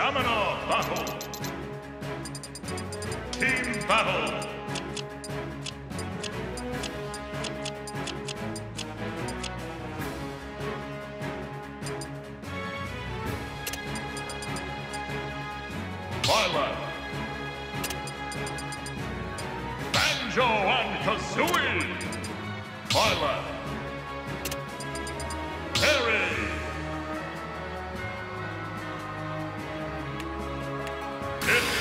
Stamina battle. Team battle. Hit.